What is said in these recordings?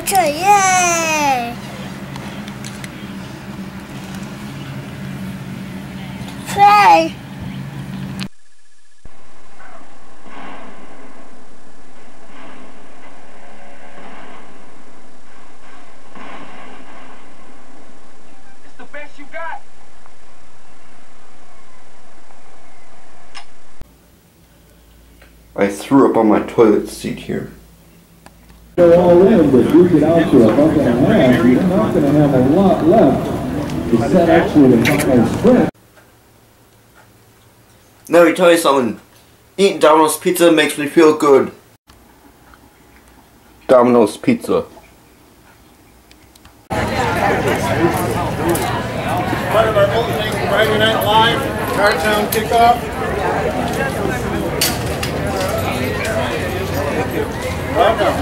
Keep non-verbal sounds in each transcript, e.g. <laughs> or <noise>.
better, yay! Play. It's the best you got. I threw up on my toilet seat here. Go all in, but you get out to a buck and a half, you're not gonna have a lot left to set actually the final sprint. Let me tell you something. Eating Domino's pizza makes me feel good. Domino's pizza. Part of our opening Friday Night Live, Cartown Kickoff. Welcome. Yes.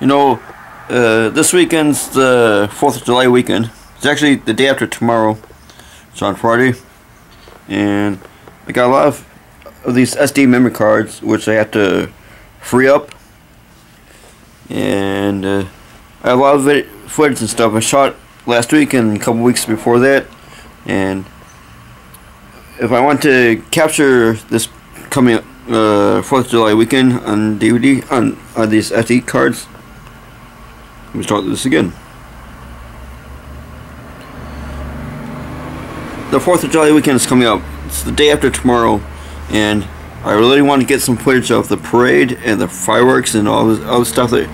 You know, uh, this weekend's the 4th of July weekend. It's actually the day after tomorrow. It's on Friday. And I got a lot of, of these SD memory cards, which I have to free up. And uh, I have a lot of vid- footage and stuff I shot last week and a couple weeks before that. And if I want to capture this coming uh, 4th of July weekend on DVD, on, on these SD cards, let me start this again. The 4th of July weekend is coming up. It's the day after tomorrow, and I really want to get some footage of the parade and the fireworks and all this other stuff that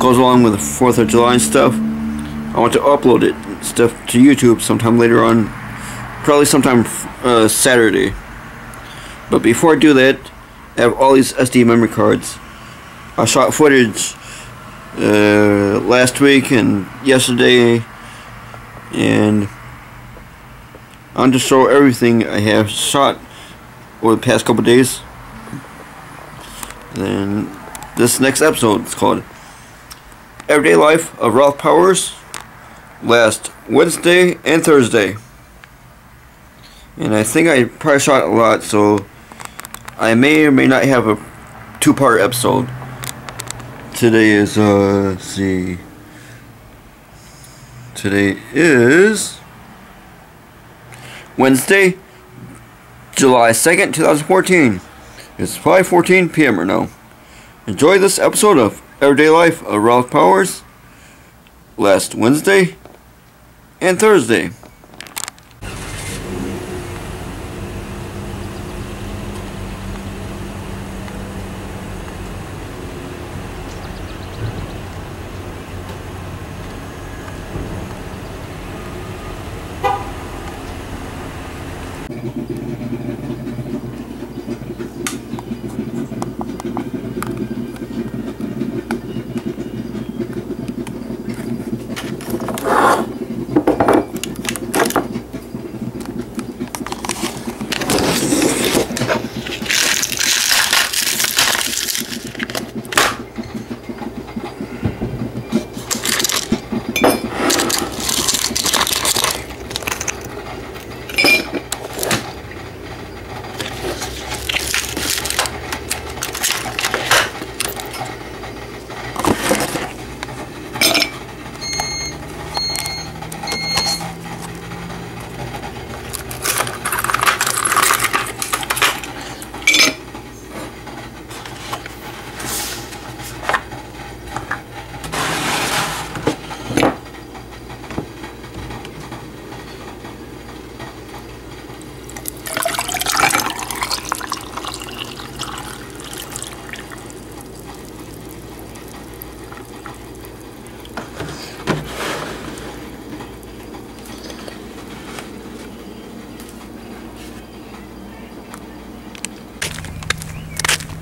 goes along with the 4th of July stuff. I want to upload it stuff to YouTube sometime later on, probably sometime uh, Saturday. But before I do that, I have all these SD memory cards. I shot footage uh, last week and yesterday, and I want to show everything I have shot over the past couple days. then this next episode is called Everyday Life of Ralph Powers, last Wednesday and Thursday. And I think I probably shot a lot, so I may or may not have a two-part episode. Today is, uh, let's see. Today is Wednesday, July 2nd, 2014. It's 5.14 p.m. right now. Enjoy this episode of Everyday Life of Ralph Powers last Wednesday and Thursday.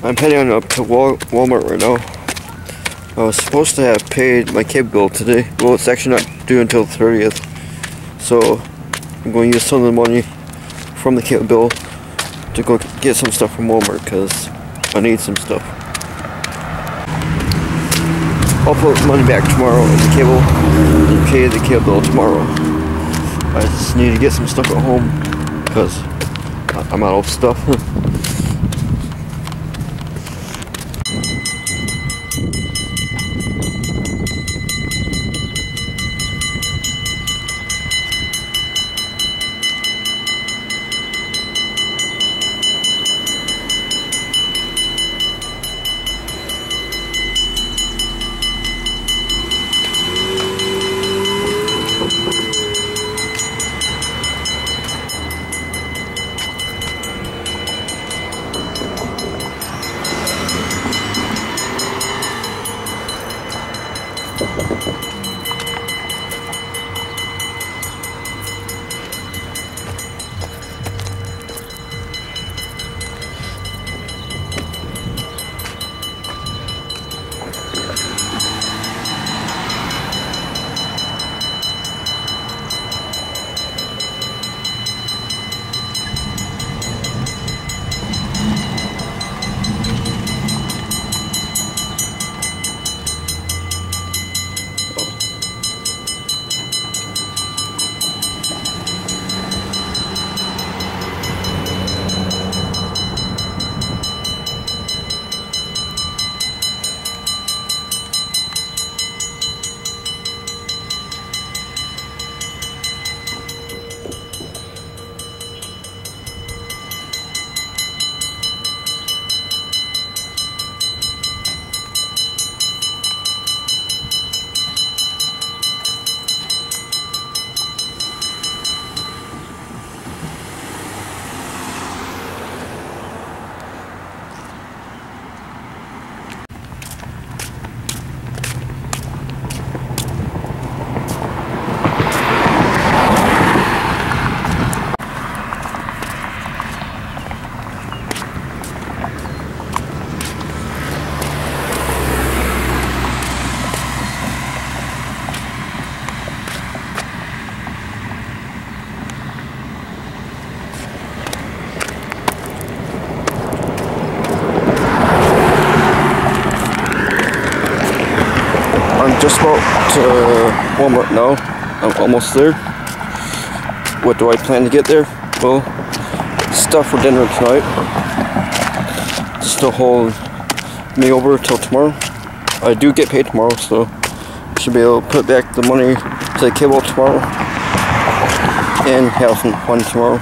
I'm heading up to Wal Walmart right now. I was supposed to have paid my cable bill today. Well, it's actually not due until the 30th. So, I'm going to use some of the money from the cable bill to go get some stuff from Walmart because I need some stuff. I'll put the money back tomorrow in the cable and pay the cable bill tomorrow. I just need to get some stuff at home because I'm out of stuff. <laughs> To Walmart now. I'm almost there. What do I plan to get there? Well, stuff for dinner tonight. Just to hold me over till tomorrow. I do get paid tomorrow, so should be able to put back the money to the cable tomorrow and have some fun tomorrow.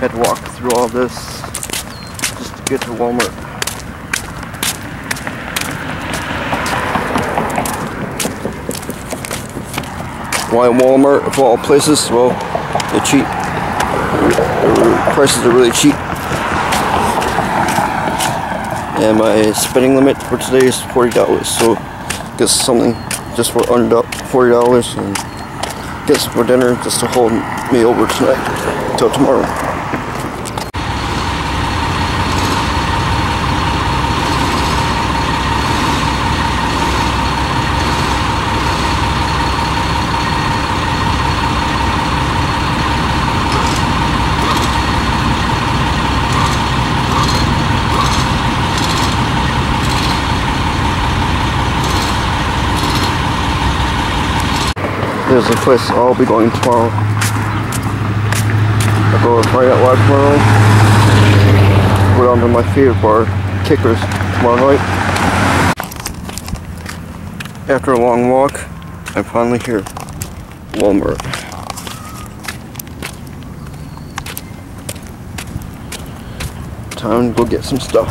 Had to walk through all this get to Walmart. Why Walmart of all places? Well, they're cheap. Prices are really cheap. And my spending limit for today is forty dollars. So get something just for under forty dollars and get some for dinner just to hold me over tonight till tomorrow. There's a place I'll be going tomorrow. I'll go right out loud tomorrow. Go down to my favorite bar, Kickers, tomorrow night. After a long walk, I'm finally here. Walmart. Time to go get some stuff.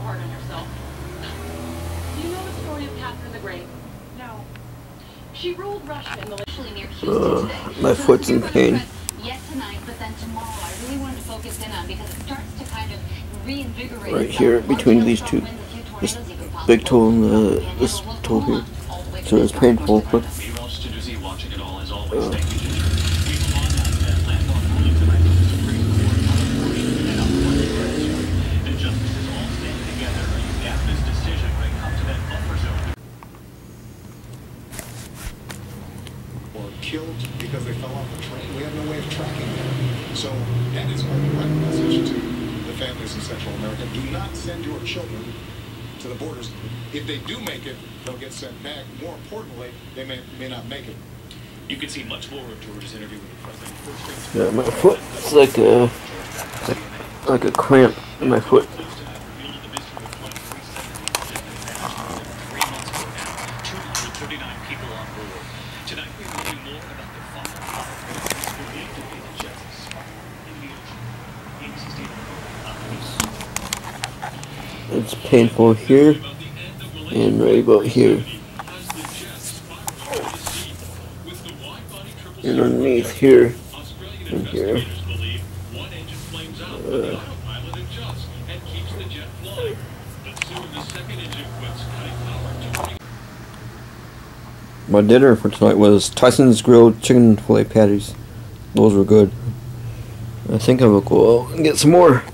hard on yourself. Do you know the story of Catherine the Great? No. She ruled Donald Rush in the literally near Houston Uh, today. my foot's in pain. Yet tonight, but then tomorrow, I really wanted to focus in on because it starts to kind of reinvigorate. Right itself. here, One between hailstorm these two. wins a few This tornadoes, big toe and the- this it will toe here. on all the way So to it's the painful, South but Coast. Ross to Doozy watching it all as always. Thank you, Ginger. We move on now to that landmark ruling tonight from the Supreme Court on abortion and. The justices all stand together a unanimous decision when it comes to that buffer zone. or killed because they fell off the train. We have no way of tracking them. So that is our direct message to the families in Central America. Do not send your children to the borders. If they do make it, they'll get sent back. More importantly, they may, may not make it. You can see much more of George's interview with the president. First yeah, my foot. It's like a like, like a cramp in my foot. close to that revealed the mystery of 2370 three months ago now. 239 people on board. Tonight we will learn more about the final five believed to be the jet's spark in the ocean. ABC Steve, on the news. It's painful here and right about here. And underneath here and here. Uh, my dinner for tonight was Tyson's grilled chicken fillet patties. Those were good. I think I will go out and get some more.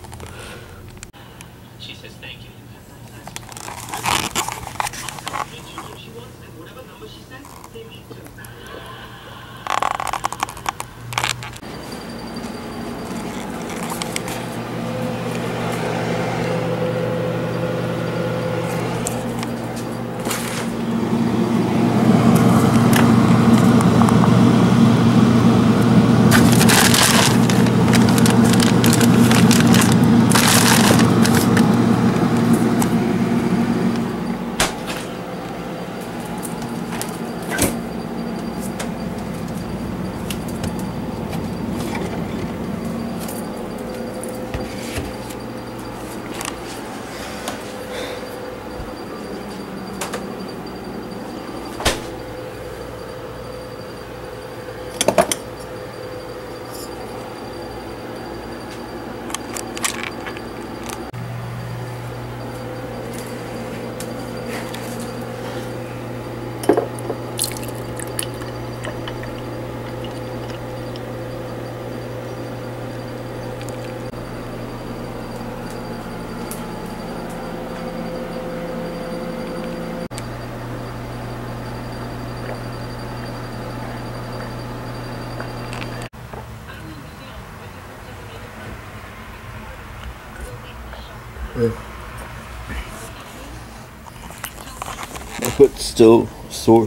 Foot's still sore,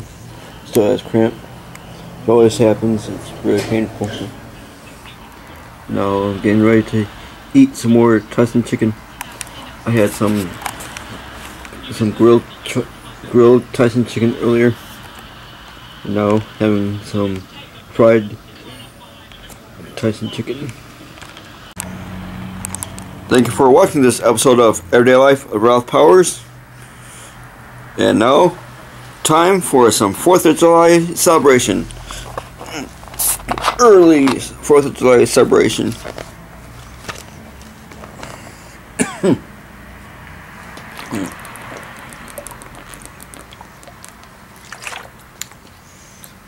still has cramp. It always happens, it's really painful. Now I'm getting ready to eat some more Tyson chicken. I had some some grilled grilled Tyson chicken earlier. Now having some fried Tyson chicken. Thank you for watching this episode of Everyday Life of Ralph Powers. And now, time for some 4th of July celebration. Early 4th of July celebration. <coughs>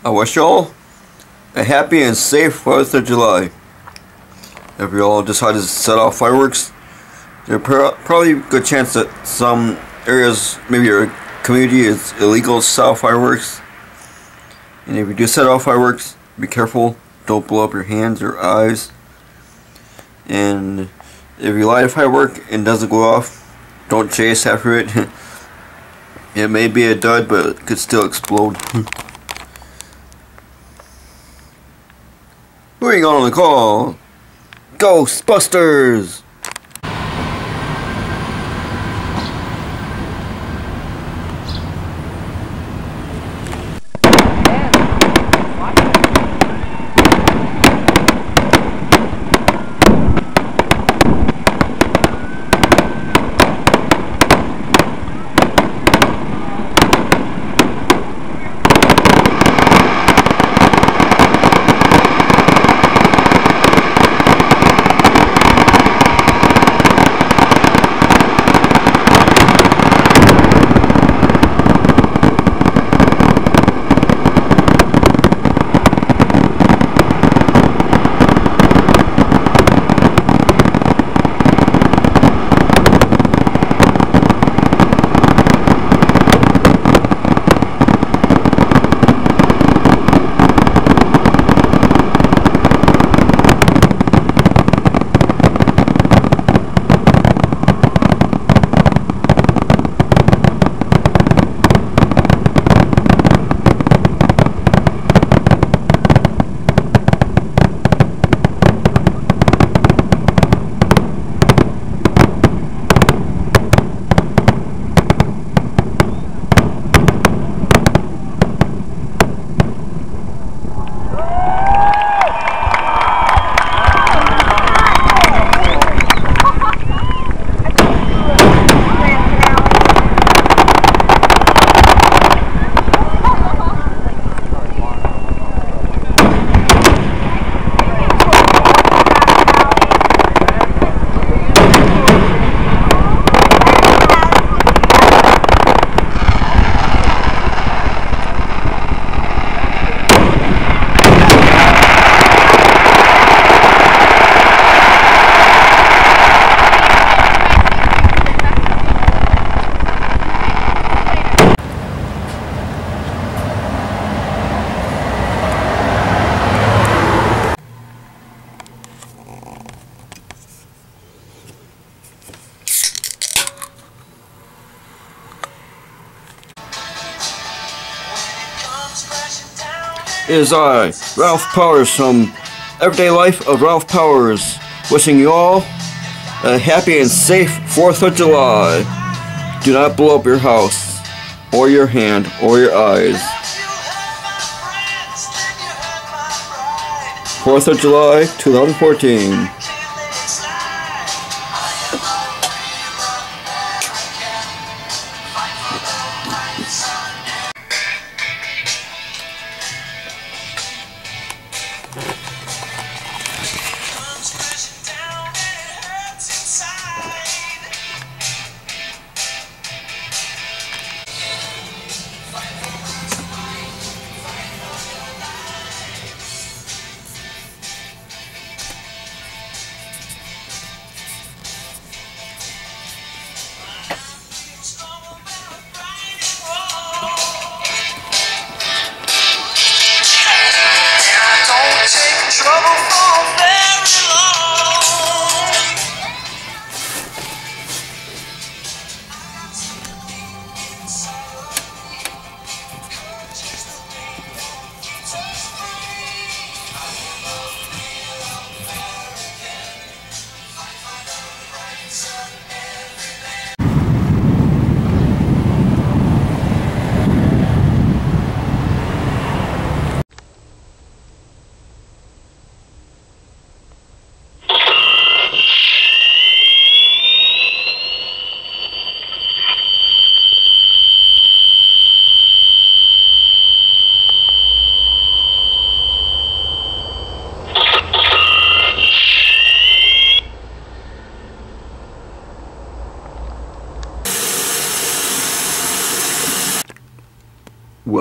I wish y'all a happy and safe 4th of July. If you all decide to set off fireworks, there's pro- probably a good chance that some areas, maybe your community, is illegal to off fireworks. And if you do set off fireworks, be careful. Don't blow up your hands or eyes. And if you light a firework and doesn't go off, don't chase after it. <laughs> it may be a dud, but it could still explode. <laughs> Going on the call? Ghostbusters! Is I, Ralph Powers from Everyday Life of Ralph Powers, wishing you all a happy and safe 4th of July. Do not blow up your house, or your hand, or your eyes. 4th of July 2014.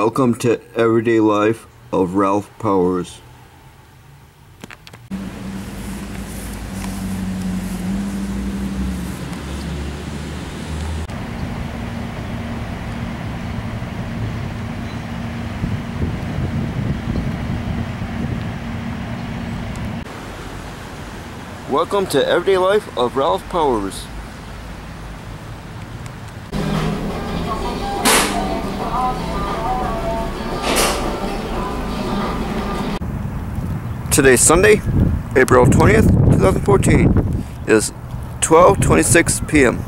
Welcome to Everyday Life of Ralph Powers. Welcome to Everyday Life of Ralph Powers. Today's Sunday, April 20th, 2014. It is 12:26 p.m.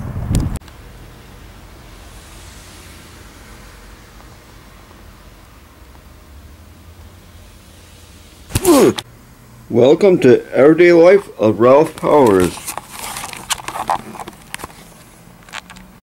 Welcome to Everyday Life of Ralph Powers.